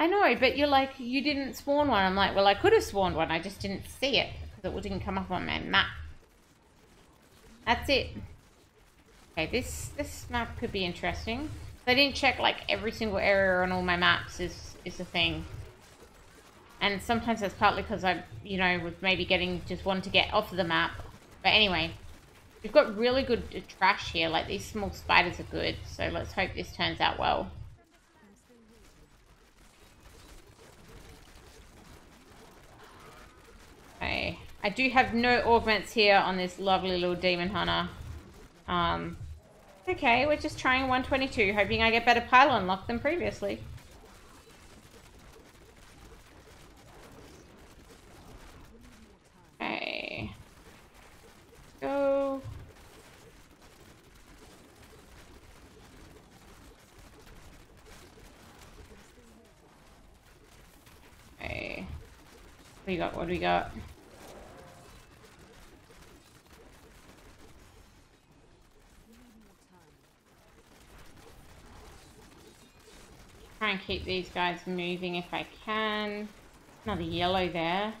I know, but you're like, you didn't spawn one. I'm like, well, I could have spawned one. I just didn't see it because it didn't come up on my map. That's it. Okay, this this map could be interesting. I didn't check like every single area on all my maps is is the thing. And sometimes that's partly because I, you know, was maybe getting just wanted to get off of the map. But anyway, we've got really good trash here. Like these small spiders are good. So let's hope this turns out well. Okay. I do have no augments here on this lovely little demon hunter. Um, okay, we're just trying 122, hoping I get better pylon luck than previously. Okay. Go. Okay. What do we got? What do we got? Keep these guys moving if I can. Another yellow there.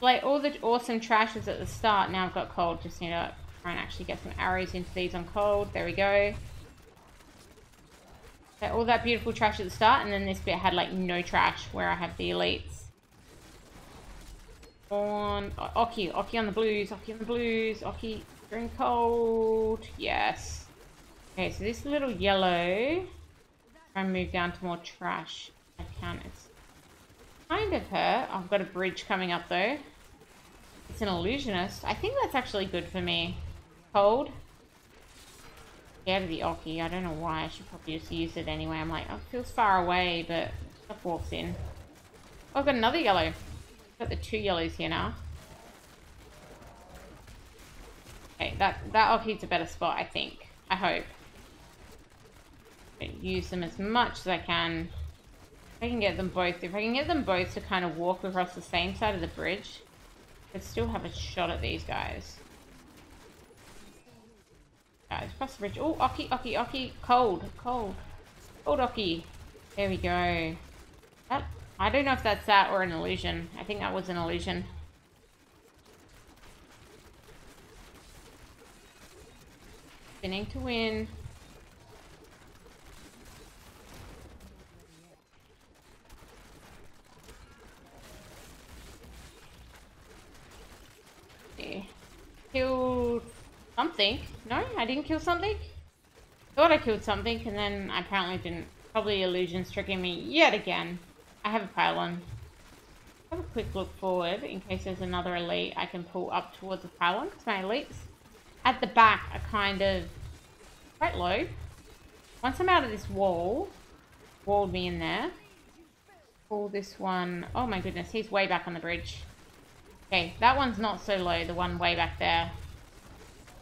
Like all the awesome trashes at the start, now I've got cold. Just need to try and actually get some arrows into these on cold. There we go. So all that beautiful trash at the start, and then this bit had like no trash where I have the elites. On Oki, Oki on the blues, Oki on the blues, Oki drink cold. Yes. Okay, so this little yellow Try and move down to more trash. I can. It's kind of hurt. I've got a bridge coming up though. It's an illusionist. I think that's actually good for me. Cold. Out of the Oki. I don't know why. I should probably just use it anyway. I'm like, oh, it feels far away, but stuff walks in. Oh, I've got another yellow. Got the two yellows here now. Okay, that, that Oki's a better spot, I think. I hope use them as much as I can. If I can get them both, if I can get them both to kind of walk across the same side of the bridge, I could still have a shot at these guys. Guys, cross the bridge. Oh, Oki, Oki, Oki. Cold, cold. Cold Oki. There we go. That, I don't know if that's that or an illusion. I think that was an illusion. Spinning to win. Killed something. No, I didn't kill something. Thought I killed something and then I apparently didn't. Probably illusions tricking me yet again. I have a pylon. Have a quick look forward in case there's another elite I can pull up towards the pylon because my elites at the back are kind of quite low. Once I'm out of this wall, walled me in there. Pull this one. Oh my goodness, he's way back on the bridge. Okay, that one's not so low, the one way back there.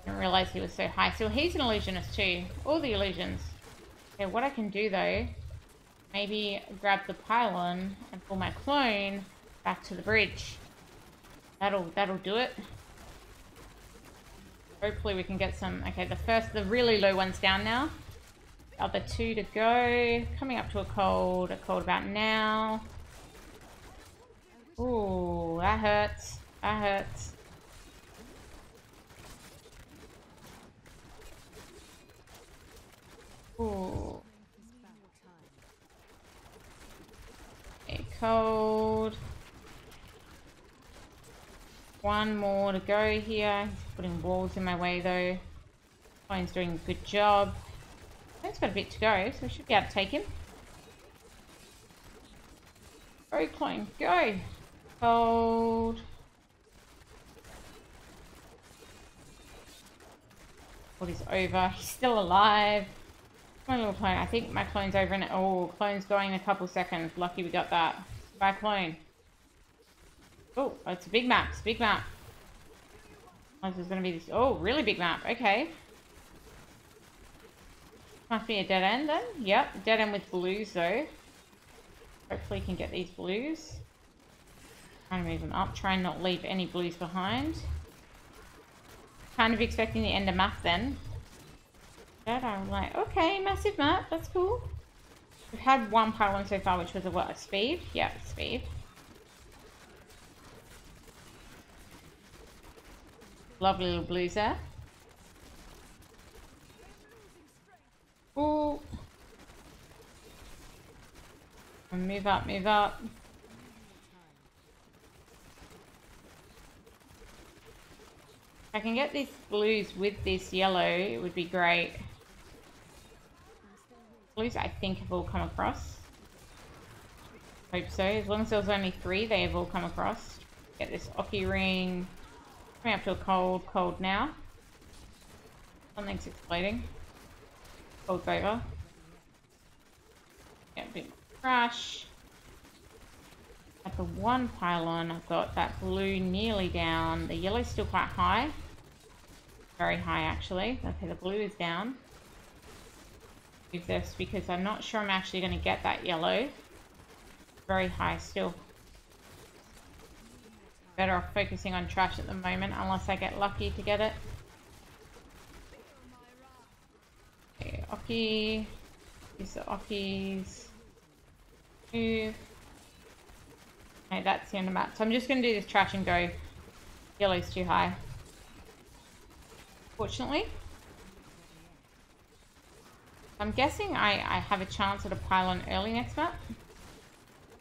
Didn't realize he was so high. So he's an illusionist too. All the illusions. Okay, what I can do though, maybe grab the pylon and pull my clone back to the bridge. That'll that'll do it. Hopefully we can get some okay, the first the really low one's down now. The other two to go. Coming up to a cold, a cold about now. Ooh, that hurts. That hurts. Ooh. Okay, cold. One more to go here. He's putting walls in my way though. Clone's doing a good job. He's got a bit to go, so we should be able to take him. Go, Clone, go! Cold. What is over? He's still alive. My little clone. I think my clone's over in it. Oh, clone's going in a couple seconds. Lucky we got that. Bye, clone. Oh, it's a big map. It's a big map. Oh, this is going to be this. Oh, really big map. Okay. Must be a dead end then. Yep, dead end with blues though. Hopefully can get these blues. Trying to move them up. Try and not leave any blues behind. Kind of expecting the end of map then. But I'm like, okay, massive map. That's cool. We've had one pylon so far, which was a what? A speed? Yeah, speed. Lovely little blues there. Ooh. Move up, move up. I can get these blues with this yellow, it would be great. I think, have all come across. Hope so. As long as there was only three, they have all come across. Get this Oki ring. Coming up to a cold, cold now. Something's exploding. Cold's over. Get a more crash. At the one pylon, I've got that blue nearly down. The yellow's still quite high. Very high, actually. Okay, the blue is down. Move this because I'm not sure I'm actually going to get that yellow. Very high still better off focusing on trash at the moment unless I get lucky to get it. Okay, Oki. Use the Okis. Move. Okay, that's the end of the map. So I'm just going to do this trash and go. Yellow's too high. Fortunately. I'm guessing I, I have a chance at a pylon early next map.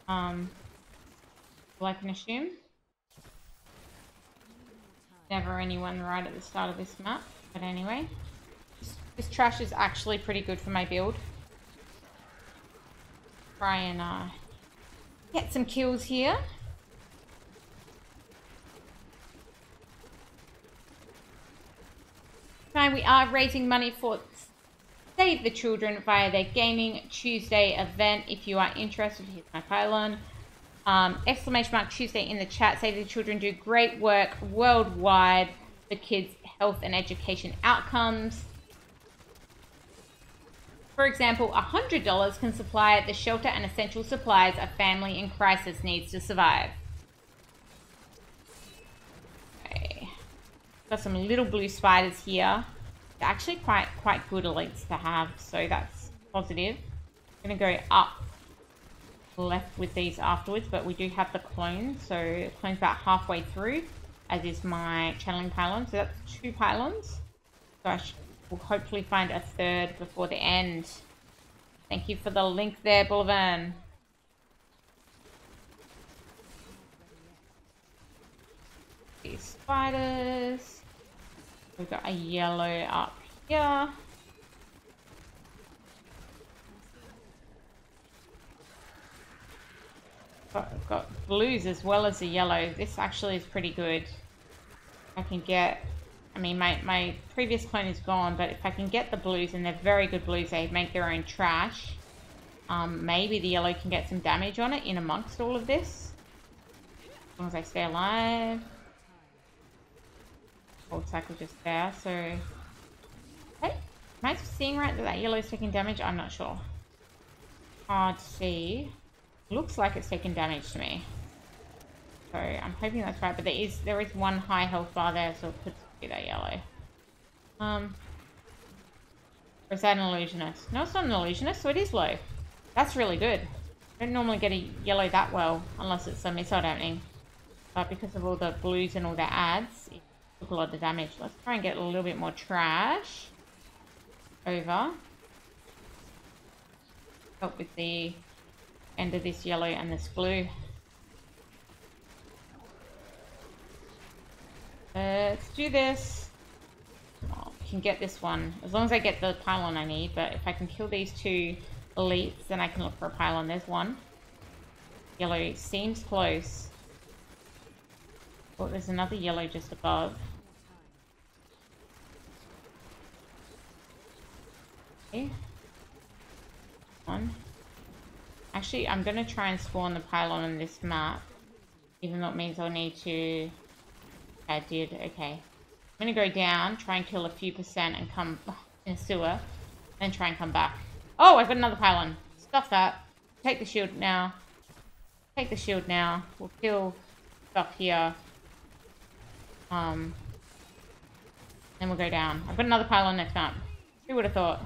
Um, well, I can assume. Never anyone right at the start of this map. But anyway. This, this trash is actually pretty good for my build. Try and uh, get some kills here. Now we are raising money for Save the Children via their Gaming Tuesday event. If you are interested, here's my pylon um, exclamation mark Tuesday in the chat. Save the Children do great work worldwide for kids' health and education outcomes. For example, $100 can supply the shelter and essential supplies a family in crisis needs to survive. Okay. Got some little blue spiders here. Actually quite quite good elites to have, so that's positive. I'm gonna go up left with these afterwards, but we do have the clone, so clone's about halfway through, as is my channeling pylon. So that's two pylons. So I will hopefully find a third before the end. Thank you for the link there, Bolivan. These spiders. We've got a yellow up here. got, got blues as well as a yellow. This actually is pretty good. I can get, I mean, my, my previous clone is gone, but if I can get the blues, and they're very good blues, they make their own trash. Um, maybe the yellow can get some damage on it in amongst all of this. As long as I stay alive. Old cycle just there, so... Hey, am I seeing right that that yellow is taking damage? I'm not sure. Hard to see. Looks like it's taking damage to me. So I'm hoping that's right, but there is there is one high health bar there, so it could be that yellow. Um, or is that an illusionist? No, it's not an illusionist, so it is low. That's really good. I don't normally get a yellow that well, unless it's a missile opening. But because of all the blues and all the ads, it took a lot of damage. Let's try and get a little bit more trash over. Help with the end of this yellow and this blue. Let's do this. Oh, can get this one. As long as I get the pylon I need, but if I can kill these two elites, then I can look for a pylon. There's one. Yellow seems close. Oh, there's another yellow just above. Okay. One. Actually, I'm going to try and spawn the pylon on this map. Even though it means I'll need to... I did, okay. I'm going to go down, try and kill a few percent and come in a sewer. Then try and come back. Oh, I've got another pylon. Stuff that. Take the shield now. Take the shield now. We'll kill stuff here. Um, then we'll go down. I've got another pylon next map. Who would have thought?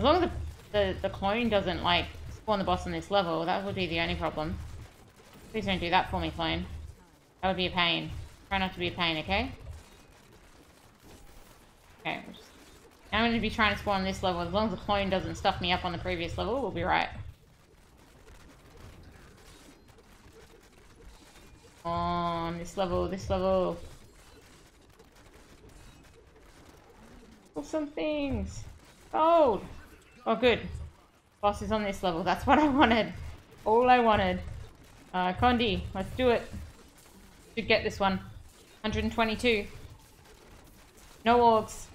As long as the the, the clone doesn't, like, spawn the boss on this level. That would be the only problem. Please don't do that for me, clone. That would be a pain. Try not to be a pain, okay? Okay. I'm going to be trying to spawn this level. As long as the clone doesn't stuff me up on the previous level, we'll be right. On this level, this level. Pull some things. Gold. Oh, good. Boss is on this level. That's what I wanted. All I wanted. Uh, Condi, let's do it. Should get this one. 122. No orcs.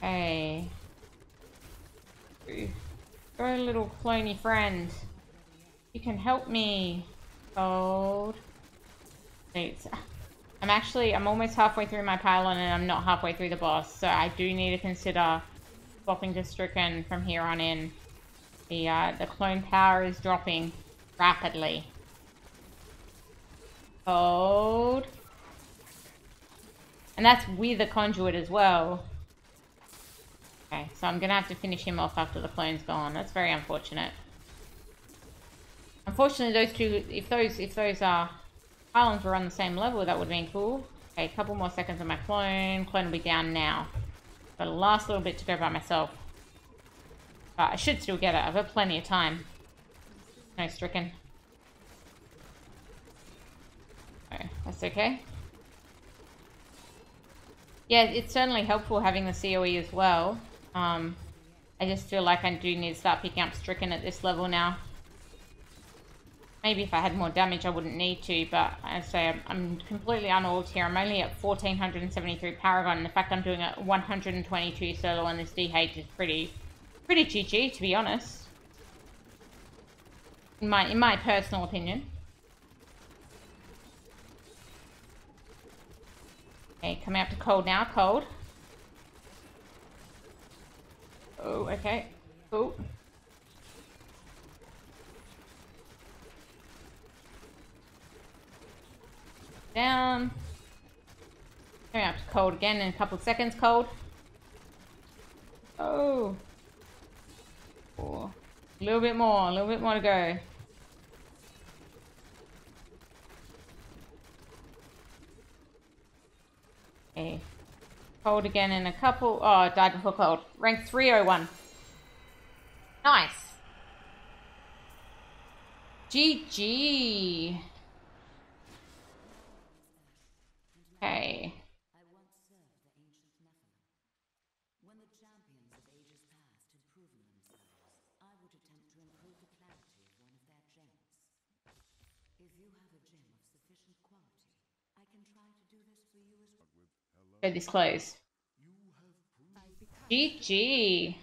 Hey. Go, little cloney friend. You can help me. Wait. I'm actually, I'm almost halfway through my pylon and I'm not halfway through the boss, so I do need to consider swapping to Stricken from here on in. The, uh, the clone power is dropping rapidly. Gold. And that's with the conduit as well. Okay, so I'm gonna have to finish him off after the clone's gone. That's very unfortunate. Unfortunately, those two, if those, if those, uh, pylons were on the same level, that would have been cool. Okay, a couple more seconds on my clone. Clone will be down now. Got a last little bit to go by myself. But I should still get it. I've got plenty of time. No stricken. Oh, that's okay. Yeah, it's certainly helpful having the COE as well. Um, I just feel like I do need to start picking up Stricken at this level now. Maybe if I had more damage I wouldn't need to, but I say I'm, I'm completely unoiled here. I'm only at 1473 Paragon, and the fact I'm doing a 122 solo on this DH is pretty, pretty GG, to be honest. In my, in my personal opinion. Okay, coming up to cold now, cold. Oh, okay. Oh. Down. Coming up to cold again in a couple seconds, cold. Oh. oh. A little bit more, a little bit more to go. Okay. Cold again in a couple. Oh, died before cold. Rank 301. Nice. GG. Okay. Okay, this close. GG.